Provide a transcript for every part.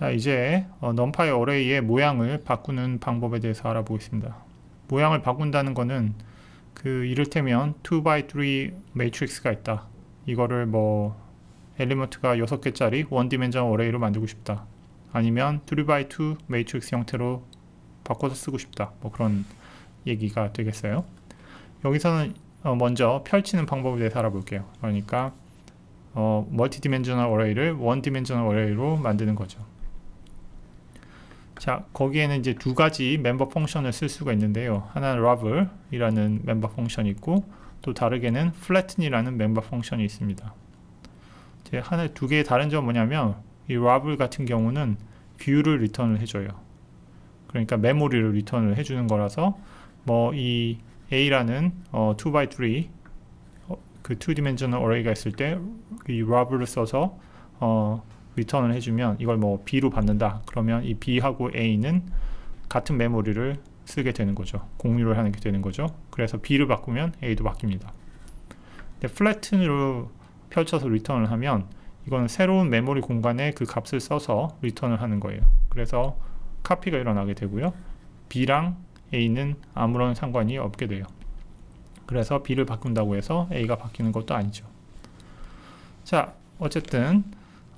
자 이제 어, numpy array의 모양을 바꾸는 방법에 대해서 알아보겠습니다. 모양을 바꾼다는 거는 그 이를테면 2x3 매트릭스가 있다. 이거를 뭐 element가 6개짜리 one dimension array로 만들고 싶다. 아니면 3x2 매트릭스 형태로 바꿔서 쓰고 싶다. 뭐 그런 얘기가 되겠어요. 여기서는 어 먼저 펼치는 방법에 대해서 알아볼게요. 그러니까 어, multi dimensional array를 one dimensional array로 만드는 거죠. 자, 거기에는 이제 두 가지 member function을 쓸 수가 있는데요. 하나는 ravel이라는 멤버 펑션이 있고 또 다르게는 flatten이라는 멤버 펑션이 있습니다. 하나 두 개의 다른 점은 뭐냐면 이 ravel 같은 경우는 view를 리턴을 해줘요. 그러니까 메모리를 리턴을 해주는 거라서 뭐 이 a라는 어, 2x3 어, 그 2dimensional array가 있을 때 이 ravel을 써서 어, 리턴을 해주면 이걸 뭐 B로 받는다. 그러면 이 B하고 A는 같은 메모리를 쓰게 되는 거죠. 공유를 하는 게 되는 거죠. 그래서 B를 바꾸면 A도 바뀝니다. 근데 flatten으로 펼쳐서 리턴을 하면 이거는 새로운 메모리 공간에 그 값을 써서 리턴을 하는 거예요. 그래서 카피가 일어나게 되고요. B랑 A는 아무런 상관이 없게 돼요. 그래서 B를 바꾼다고 해서 A가 바뀌는 것도 아니죠. 자 어쨌든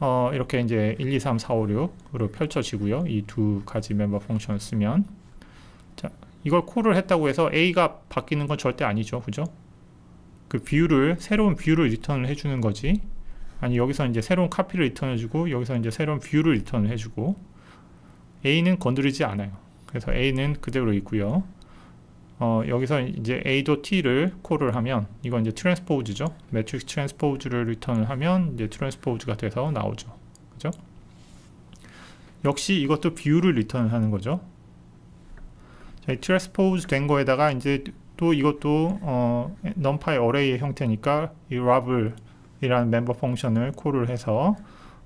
어, 이렇게 이제 1, 2, 3, 4, 5, 6으로 펼쳐지고요. 이 두 가지 member function을 쓰면 자, 이걸 콜을 했다고 해서 A가 바뀌는 건 절대 아니죠. 그죠? 그 view를 새로운 view를 리턴을 해주는 거지. 아니 여기서 이제 새로운 카피를 리턴해주고 여기서 이제 새로운 view를 리턴을 해주고 A는 건드리지 않아요. 그래서 A는 그대로 있고요. 어, 여기서 이제 a.t를 도 콜을 하면 이건 이제 transpose죠. 매트릭스 transpose를 리턴을 하면 이제 transpose가 돼서 나오죠. 그죠? 역시 이것도 view를 리턴을 하는 거죠. 자, transpose 된 거에다가 이제 또 이것도 어, numpy array의 형태니까 이 ravel이라는 member function을 콜을 해서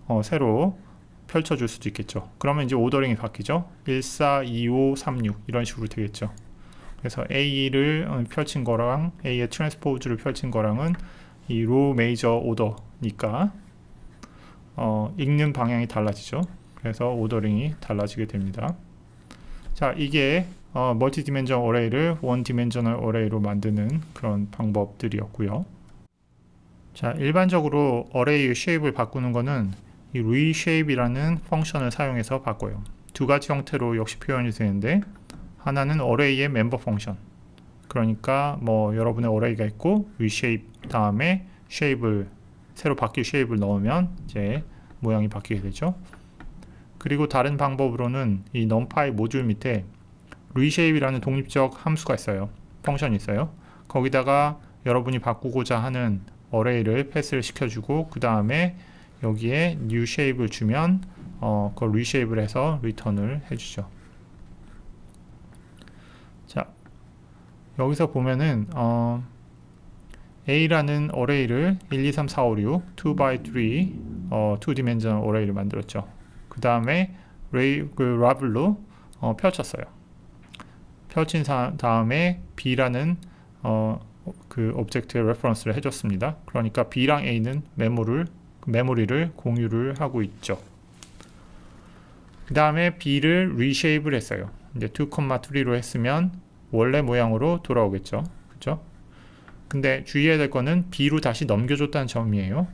어, 새로 펼쳐줄 수도 있겠죠. 그러면 이제 ordering이 바뀌죠. 1, 4, 2, 5, 3, 6 이런 식으로 되겠죠. 그래서 A를 어, 펼친 거랑 A의 transpose를 펼친 거랑은 이 row major order니까 어, 읽는 방향이 달라지죠. 그래서 ordering이 달라지게 됩니다. 자, 이게 어, multi dimension array를 one dimensional array로 만드는 그런 방법들이었고요. 자, 일반적으로 어레이의 쉐입을 바꾸는 거는 이 reshape이라는 펑션을 사용해서 바꿔요. 두 가지 형태로 역시 표현이 되는데 하나는 어레이의 멤버 펑션 그러니까 뭐 여러분의 어레이가 있고 reshape 다음에 shape을 새로 바뀔 shape을 넣으면 이제 모양이 바뀌게 되죠. 그리고 다른 방법으로는 이 numpy 모듈 밑에 reshape이라는 독립적 함수가 있어요. function이 있어요. 거기다가 여러분이 바꾸고자 하는 array를 패스를 시켜주고 그 다음에 여기에 new shape을 주면 어, 그걸 reshape를 해서 리턴을 해주죠 여기서 보면은 어, A라는 array를 1, 2, 3, 4, 5, 6 2x3 어, 2dimension array를 만들었죠. 그 다음에 레이, 그 ravel로 어, 펼쳤어요. 펼친 사, 다음에 B라는 어, 그 object의 reference를 해줬습니다. 그러니까 B랑 A는 메모를 메모리를 공유를 하고 있죠. 그 다음에 B를 reshape를 했어요. 이제 2,3로 했으면 원래 모양으로 돌아오겠죠. 그죠? 근데 주의해야 될 거는 B로 다시 넘겨줬다는 점이에요.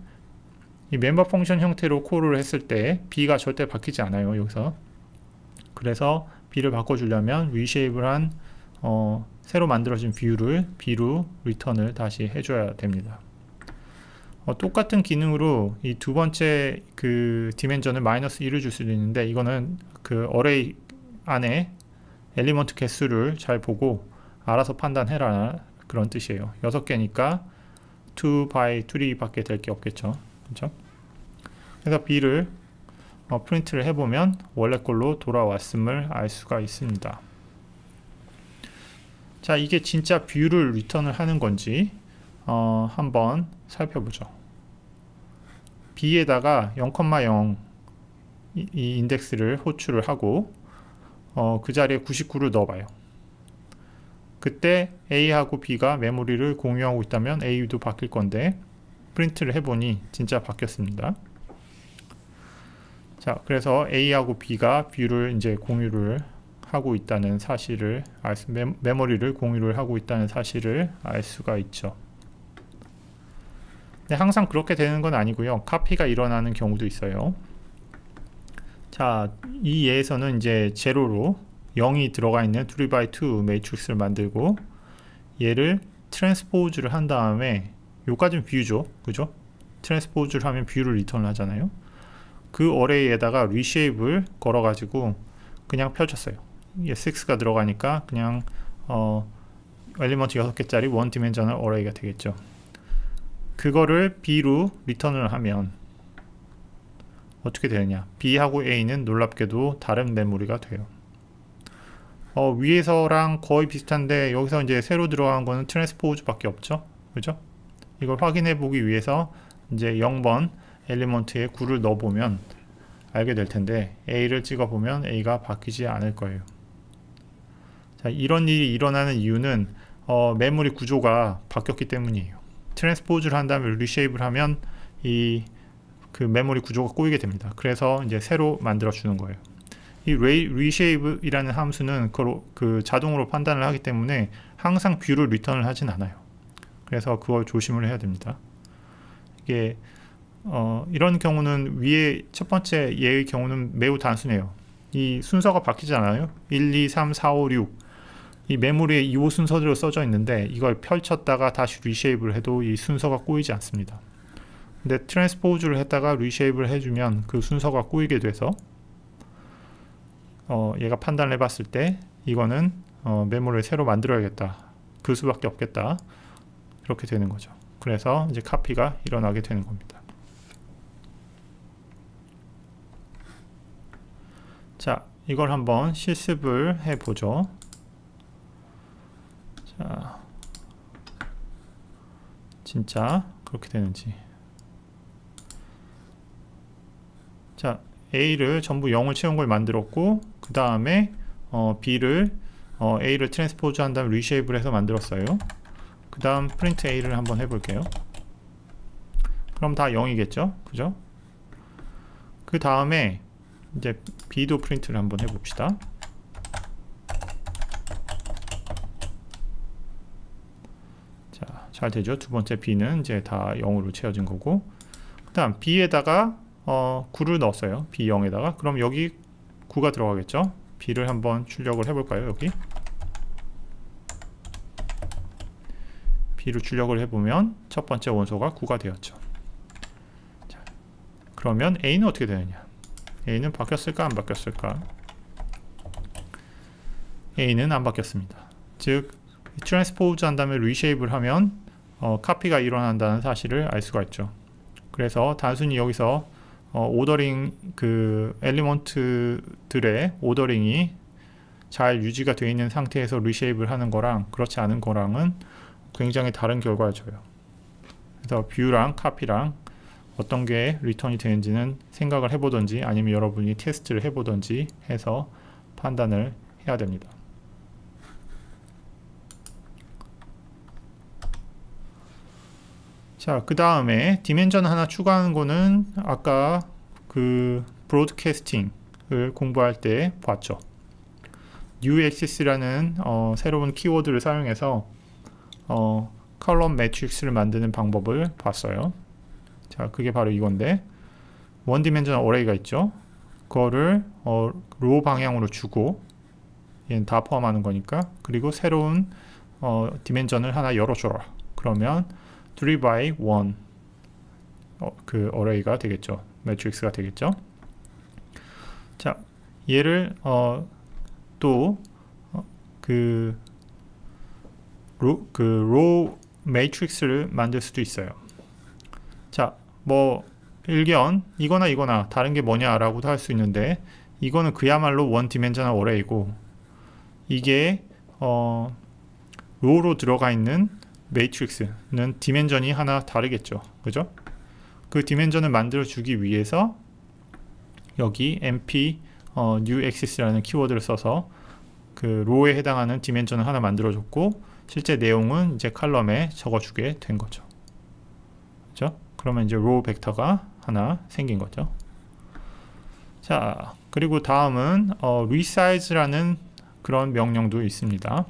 이 member function 형태로 콜을 했을 때 B가 절대 바뀌지 않아요. 여기서. 그래서 B를 바꿔주려면 reshape를 한 어, 새로 만들어진 view를 B로 return을 다시 해줘야 됩니다. 어, 똑같은 기능으로 이 두 번째 그 dimension을 마이너스 1을 줄 수도 있는데 이거는 그 array 안에 element 개수를 잘 보고 알아서 판단해라 그런 뜻이에요. 6개니까 2 by 3 밖에 될 게 없겠죠. 그렇죠? 그래서 B를 어, 프린트를 해보면 원래 걸로 돌아왔음을 알 수가 있습니다. 자 이게 진짜 view를 return을 하는 건지 어, 한번 살펴보죠. B에다가 0,0 이, 이 인덱스를 호출을 하고 어, 그 자리에 99를 넣어봐요. 그때 A하고 B가 메모리를 공유하고 있다면 A도 바뀔 건데 프린트를 해보니 진짜 바뀌었습니다. 자, 그래서 A하고 B가 view를 이제 공유를 하고 있다는 사실을 알 수, 메, 메모리를 공유를 하고 있다는 사실을 알 수가 있죠. 근데 항상 그렇게 되는 건 아니고요. 카피가 일어나는 경우도 있어요. 자, 이 예에서는 이제 제로로 0이 들어가 있는 3x2 매트릭스를 만들고 얘를 transpose를 한 다음에 요까지는 view죠. 그죠? transpose를 하면 view를 return을 하잖아요. 그 array에다가 reshape을 걸어 가지고 그냥 펼쳤어요. 이게 6가 들어가니까 그냥 어 element 6개짜리 one dimensional array가 되겠죠. 그거를 B로 return을 하면 어떻게 되느냐? B하고 A는 놀랍게도 다른 메모리가 돼요. 어, 위에서랑 거의 비슷한데 여기서 이제 새로 들어간 거는 transpose 밖에 없죠? 그죠? 이걸 확인해 보기 위해서 이제 0번 element에 9를 넣어 보면 알게 될 텐데 A를 찍어 보면 A가 바뀌지 않을 거예요. 자, 이런 일이 일어나는 이유는 어, 메모리 구조가 바뀌었기 때문이에요. transpose를 한 다음에 reshape을 하면 이 그 메모리 구조가 꼬이게 됩니다. 그래서 이제 새로 만들어 주는 거예요. 이 reshape이라는 함수는 그, 그 자동으로 판단을 하기 때문에 항상 view를 return을 하진 않아요. 그래서 그걸 조심을 해야 됩니다. 이게 어, 이런 경우는 위에 첫 번째 예의 경우는 매우 단순해요. 이 순서가 바뀌지 않아요. 1, 2, 3, 4, 5, 6. 이 메모리에 2, 5 순서대로 써져 있는데 이걸 펼쳤다가 다시 reshape을 해도 이 순서가 꼬이지 않습니다. 근데 transpose를 했다가 reshape을 해주면 그 순서가 꼬이게 돼서 어, 얘가 판단을 해봤을 때 이거는 어, 메모를 새로 만들어야겠다. 그 수밖에 없겠다. 이렇게 되는 거죠. 그래서 이제 카피가 일어나게 되는 겁니다. 자, 이걸 한번 실습을 해 보죠. 자, 진짜 그렇게 되는지. 자 A를 전부 0을 채운 걸 만들었고 그 다음에 어, B를 어, A를 transpose 한 다음에 reshape을 해서 만들었어요. 그 다음 프린트 A를 한번 해볼게요. 그럼 다 0이겠죠? 그죠? 그 다음에 이제 B도 프린트를 한번 해봅시다. 자, 잘 되죠? 두 번째 B는 이제 다 0으로 채워진 거고 그 다음 B에다가 어, 9를 넣었어요. B0에다가. 그럼 여기 9가 들어가겠죠? B를 한번 출력을 해볼까요? 여기. B를 출력을 해보면 첫 번째 원소가 9가 되었죠. 자, 그러면 A는 어떻게 되느냐? A는 바뀌었을까? 안 바뀌었을까? A는 안 바뀌었습니다. 즉, 트랜스포즈 한 다음에 리쉐입을 하면 어, 카피가 일어난다는 사실을 알 수가 있죠. 그래서 단순히 여기서 어, ordering 그 element들의 ordering이 잘 유지가 되어 있는 상태에서 reshape을 하는 거랑 그렇지 않은 거랑은 굉장히 다른 결과를 줘요. 그래서 view랑 카피랑 어떤 게 return이 되는지는 생각을 해보던지 아니면 여러분이 테스트를 해보던지 해서 판단을 해야 됩니다. 자, 그 다음에 dimension 하나 추가하는 거는 아까 그 broadcasting을 공부할 때 봤죠. axis라는 어, 새로운 키워드를 사용해서 어, column 매트릭스를 만드는 방법을 봤어요. 자, 그게 바로 이건데 one dimension array가 있죠. 그거를 어, row 방향으로 주고 얘는 다 포함하는 거니까 그리고 새로운 어, dimension을 하나 열어줘라. 그러면 3 by 1 어, 그 array가 되겠죠. 매트릭스가 되겠죠. 자, 얘를 어, 또 그 row, 그 row 매트릭스를 만들 수도 있어요. 자, 뭐 일견 이거나 이거나 다른 게 뭐냐라고도 할 수 있는데 이거는 그야말로 one dimensional array고 이게 어 로로 들어가 있는 매트릭스는 디멘전이 하나 다르겠죠. 그죠? 그 디멘전을 만들어 주기 위해서 여기 mp 어, new access라는 키워드를 써서 그 로에 해당하는 디멘전을 하나 만들어 줬고 실제 내용은 이제 칼럼에 적어 주게 된 거죠. 그죠? 그러면 이제 로 벡터가 하나 생긴 거죠. 자 그리고 다음은 어, resize라는 그런 명령도 있습니다.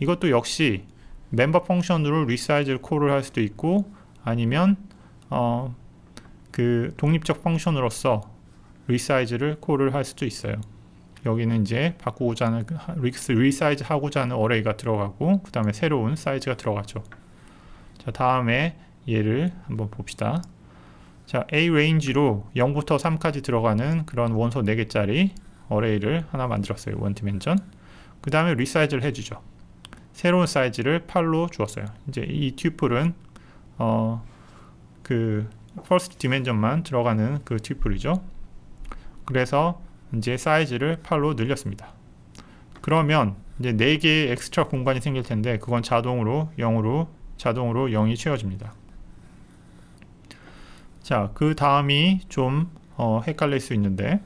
이것도 역시 멤버 펑션으로 resize를 콜을 할 수도 있고 아니면 어, 그 독립적 펑션으로서 resize를 콜을 할 수도 있어요. 여기는 이제 바꾸고자 하는 resize 하고자 하는 어레이가 들어가고 그 다음에 새로운 사이즈가 들어가죠. 자 다음에 얘를 한번 봅시다. 자 arange로 0부터 3까지 들어가는 그런 원소 4개짜리 array를 하나 만들었어요. one dimension. 그 다음에 resize를 해주죠. 새로운 사이즈를 8로 주었어요. 이제 이 tuple은 어, 그 first dimension만 들어가는 그 tuple이죠. 그래서 이제 사이즈를 8로 늘렸습니다. 그러면 이제 4개의 엑스트라 공간이 생길 텐데 그건 자동으로 0으로 자동으로 0이 채워집니다. 자, 그 다음이 좀 어, 헷갈릴 수 있는데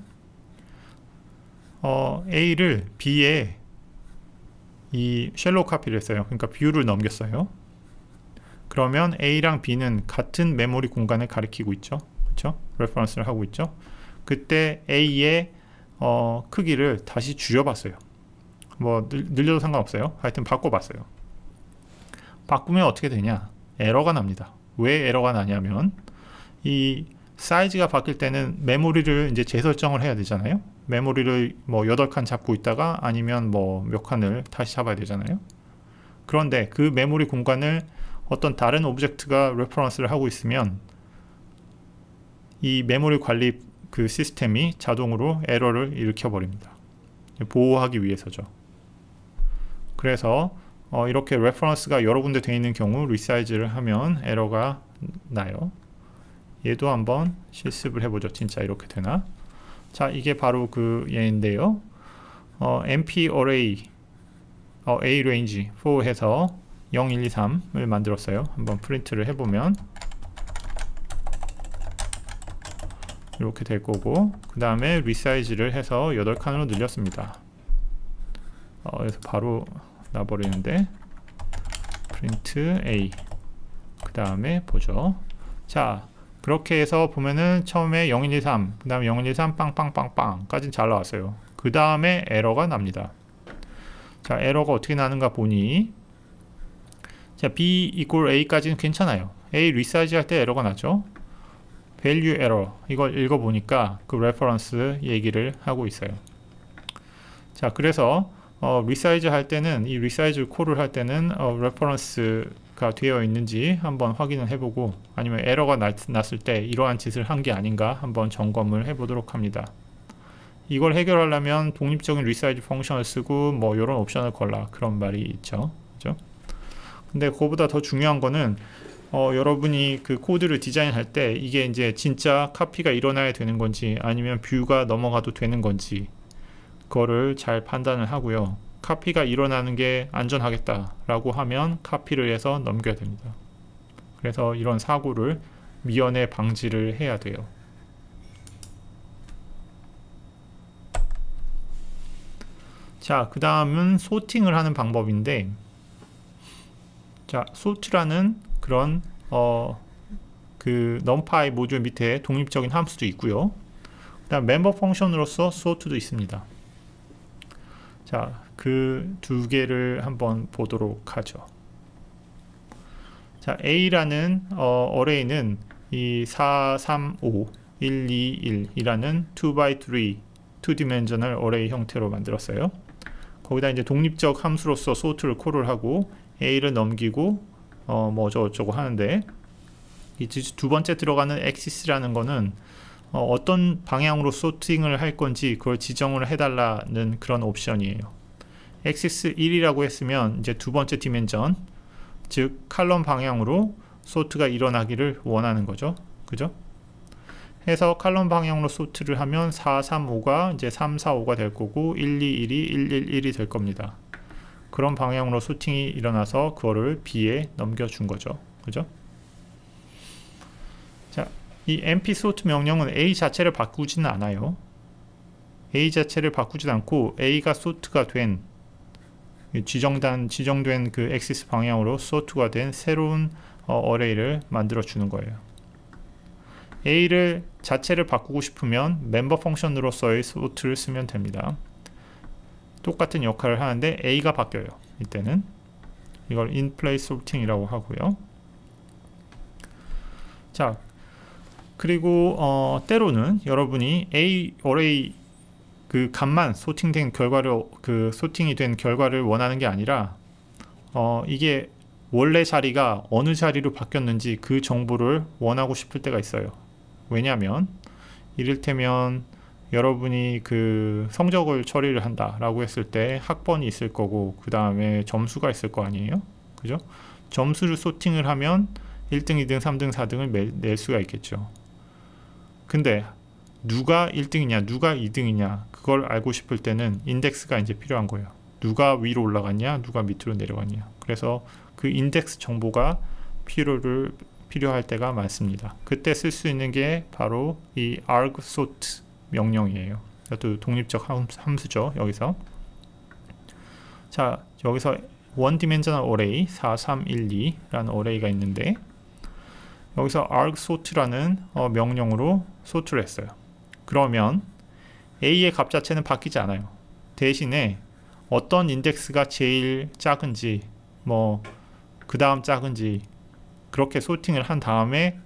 어, A를 B에 이 shallow copy를 했어요. 그러니까 view를 넘겼어요. 그러면 A랑 B는 같은 메모리 공간을 가리키고 있죠. 그렇죠? reference를 하고 있죠. 그때 A의 어, 크기를 다시 줄여봤어요. 뭐 늘, 려도 상관없어요. 하여튼 바꿔봤어요. 바꾸면 어떻게 되냐? 에러가 납니다. 왜 에러가 나냐면 이 사이즈가 바뀔 때는 메모리를 이제 재설정을 해야 되잖아요. 메모리를 뭐 8칸 잡고 있다가 아니면 뭐 몇 칸을 다시 잡아야 되잖아요. 그런데 그 메모리 공간을 어떤 다른 object가 reference를 하고 있으면 이 메모리 관리 그 시스템이 자동으로 에러를 일으켜 버립니다. 보호하기 위해서죠. 그래서 어 이렇게 reference가 여러 군데 되어 있는 경우 resize를 하면 에러가 나요. 예도 한번 실습을 해보죠. 진짜 이렇게 되나? 자 이게 바로 그 예인데요. 어, np array 어, arange 4 해서 0, 1, 2, 3을 만들었어요. 한번 프린트를 해보면 이렇게 될 거고 그 다음에 resize를 해서 8칸으로 늘렸습니다. 어, 그래서 바로 나버리는데 print a 그 다음에 보죠. 자 그렇게 해서 보면은 처음에 0123, 그 다음에 0123 빵빵빵빵까지 잘 나왔어요. 그 다음에 에러가 납니다. 자, 에러가 어떻게 나는가 보니 자, b equal a까지는 괜찮아요. a resize 할 때 에러가 나죠. value error 이걸 읽어보니까 그 reference 얘기를 하고 있어요. 자, 그래서 어, resize 할 때는 이 resize call을 할 때는 어, reference 가 되어 있는지 한번 확인을 해보고 아니면 에러가 났, 났을 때 이러한 짓을 한 게 아닌가 한번 점검을 해보도록 합니다. 이걸 해결하려면 독립적인 resize function을 쓰고 뭐 이런 옵션을 걸라 그런 말이 있죠. 그죠? 근데 그거보다 더 중요한 거는 어, 여러분이 그 코드를 디자인할 때 이게 이제 진짜 카피가 일어나야 되는 건지 아니면 뷰가 넘어가도 되는 건지 그거를 잘 판단을 하고요. 카피가 일어나는 게 안전하겠다라고 하면 카피를 해서 넘겨야 됩니다. 그래서 이런 사고를 미연에 방지를 해야 돼요. 자, 그 다음은 소팅을 하는 방법인데 자, 소트라는 그런 어, 그 numpy 모듈 밑에 독립적인 함수도 있고요. 그 다음 멤버 펑션으로서 sort도 있습니다. 자, 그 두 개를 한번 보도록 하죠. 자, A라는 어, 어레이는 이 4, 3, 5, 1, 2, 1이라는 2x3 2 dimensional array 형태로 만들었어요. 거기다 이제 독립적 함수로서 sort를 call을 하고 A를 넘기고 어 뭐 저쩌고 하는데 이 두 번째 들어가는 axis라는 거는 어, 어떤 방향으로 sorting을 할 건지 그걸 지정을 해달라는 그런 옵션이에요. Axis 1이라고 했으면 이제 두 번째 dimension 즉 column 방향으로 sort가 일어나기를 원하는 거죠. 그죠? 해서 칼럼 방향으로 소트를 하면 4, 3, 5가 이제 3, 4, 5가 될 거고 1, 2, 1이 1, 1, 1이 될 겁니다. 그런 방향으로 소팅이 일어나서 그거를 B에 넘겨준 거죠. 그죠? 이 mp sort 명령은 a 자체를 바꾸지는 않아요. a 자체를 바꾸지 않고 a가 sort가 된 지정단 지정된 그 axis 방향으로 sort가 된 새로운 어, 어레이를 만들어 주는 거예요. A를 자체를 바꾸고 싶으면 멤버 펑션으로서의 sort를 쓰면 됩니다. 똑같은 역할을 하는데 A가 바뀌어요. 이때는 이걸 in place sorting이라고 하고요. 자, 그리고 어, 때로는 여러분이 A array 그 값만 소팅된 결과를 그 소팅이 된 결과를 원하는 게 아니라 어, 이게 원래 자리가 어느 자리로 바뀌었는지 그 정보를 원하고 싶을 때가 있어요. 왜냐하면 이를테면 여러분이 그 성적을 처리를 한다 라고 했을 때 학번이 있을 거고 그 다음에 점수가 있을 거 아니에요? 그죠? 점수를 소팅을 하면 1등 2등 3등 4등을 매, 낼 수가 있겠죠. 근데 누가 1등이냐 누가 2등이냐 그걸 알고 싶을 때는 인덱스가 이제 필요한 거예요 누가 위로 올라갔냐 누가 밑으로 내려갔냐 그래서 그 인덱스 정보가 필요를 필요할 때가 많습니다 그때 쓸 수 있는 게 바로 이 argsort 명령이에요. 이것도 독립적 함수죠. 여기서 자 여기서 one dimensional array 4312라는 array가 있는데 여기서 argsort라는 어, 명령으로 sort를 했어요. 그러면 a의 값 자체는 바뀌지 않아요. 대신에 어떤 인덱스가 제일 작은지 뭐 그 다음 작은지 그렇게 소팅을 한 다음에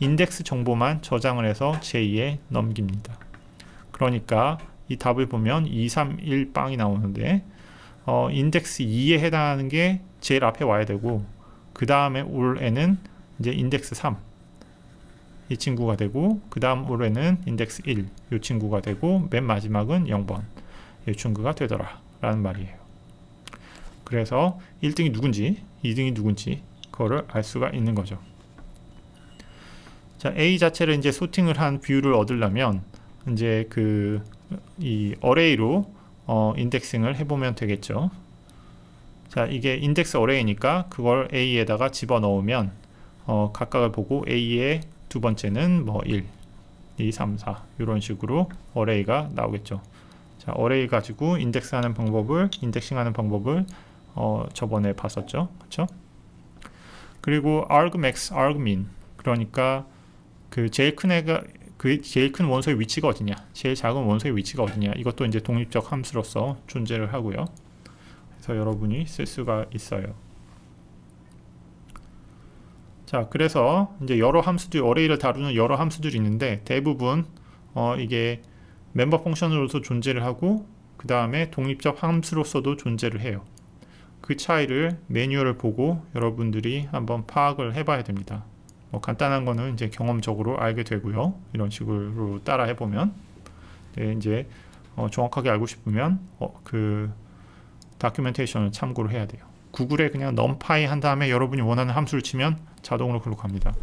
인덱스 정보만 저장을 해서 제2에 넘깁니다. 그러니까 이 답을 보면 2, 3, 1 빵이 나오는데 어, 인덱스 2에 해당하는 게 제일 앞에 와야 되고 그 다음에 올 애는 이제 인덱스 3 이 친구가 되고 그 다음 올 애는 인덱스 1 이 친구가 되고 맨 마지막은 0번 이 친구가 되더라 라는 말이에요 그래서 1등이 누군지 2등이 누군지 그거를 알 수가 있는 거죠 자 A 자체를 이제 sorting을 한 view를 얻으려면 이제 그 이 array로 어, indexing을 해보면 되겠죠. 자, 이게 인덱스 어레이니까 그걸 A에다가 집어넣으면 어, 각각을 보고 A의 두 번째는 뭐 1, 2, 3, 4 이런 식으로 어레이가 나오겠죠. 자, 어레이 가지고 인덱스 하는 방법을 인덱싱 하는 방법을 어, 저번에 봤었죠. 그렇죠? 그리고 argmax, argmin 그러니까 그 제일 큰 애가 그 제일 큰 원소의 위치가 어디냐 제일 작은 원소의 위치가 어디냐 이것도 이제 독립적 함수로서 존재를 하고요 그래서 여러분이 쓸 수가 있어요 자 그래서 이제 여러 함수들 어레이를 다루는 여러 함수들이 있는데 대부분 어, 이게 멤버 펑션으로서 존재를 하고 그 다음에 독립적 함수로서도 존재를 해요 그 차이를 매뉴얼을 보고 여러분들이 한번 파악을 해 봐야 됩니다 뭐 간단한 거는 이제 경험적으로 알게 되고요. 이런 식으로 따라 해보면 네, 이제 어, 정확하게 알고 싶으면 어, 그 다큐멘테이션을 참고를 해야 돼요. 구글에 그냥 numpy 한 다음에 여러분이 원하는 함수를 치면 자동으로 글로 갑니다.